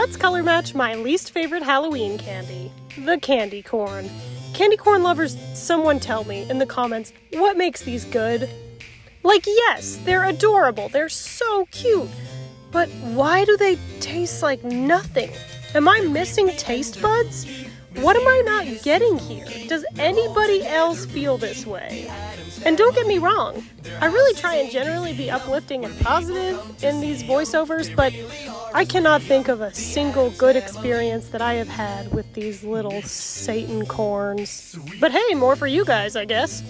Let's color match my least favorite Halloween candy the candy corn. Candy corn lovers, someone tell me in the comments what makes these good? Like, yes, they're adorable, they're so cute, but why do they taste like nothing? Am I missing taste buds? What am I not getting here? Does anybody else feel this way? And don't get me wrong, I really try and generally be uplifting and positive in these voiceovers, but I cannot think of a single good experience that I have had with these little Satan corns. But hey, more for you guys, I guess.